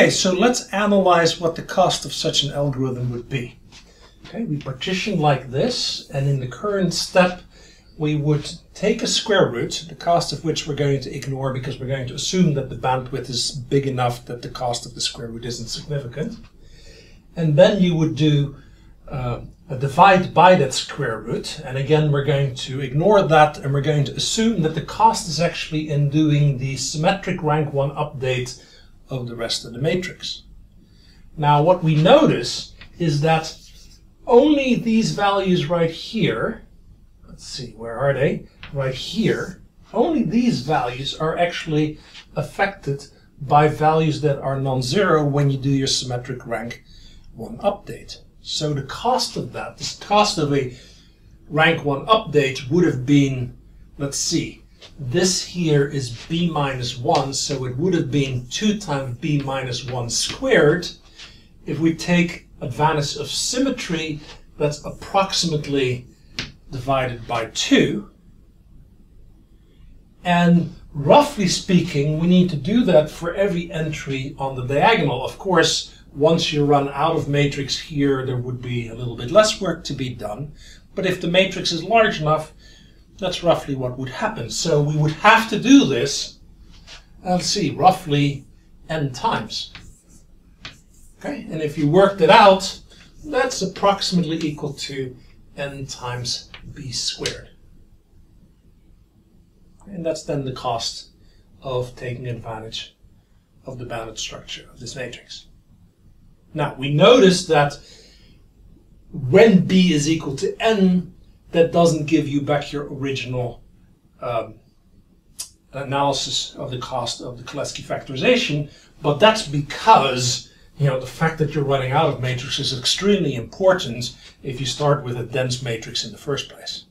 Okay, so let's analyze what the cost of such an algorithm would be. Okay, we partition like this, and in the current step, we would take a square root, the cost of which we're going to ignore because we're going to assume that the bandwidth is big enough that the cost of the square root isn't significant. And then you would do uh, a divide by that square root, and again we're going to ignore that and we're going to assume that the cost is actually in doing the symmetric rank 1 update of the rest of the matrix. Now what we notice is that only these values right here let's see, where are they? Right here. Only these values are actually affected by values that are non-zero when you do your symmetric rank 1 update. So the cost of that, the cost of a rank 1 update would have been, let's see, this here is b minus 1, so it would have been 2 times b minus 1 squared. If we take advantage of symmetry, that's approximately divided by 2. And roughly speaking, we need to do that for every entry on the diagonal. Of course, once you run out of matrix here, there would be a little bit less work to be done. But if the matrix is large enough, that's roughly what would happen. So we would have to do this, let's see, roughly n times. Okay, and if you worked it out, that's approximately equal to n times b squared. And that's then the cost of taking advantage of the banded structure of this matrix. Now, we notice that when b is equal to n, that doesn't give you back your original um, analysis of the cost of the Cholesky factorization, but that's because you know, the fact that you're running out of matrices is extremely important if you start with a dense matrix in the first place.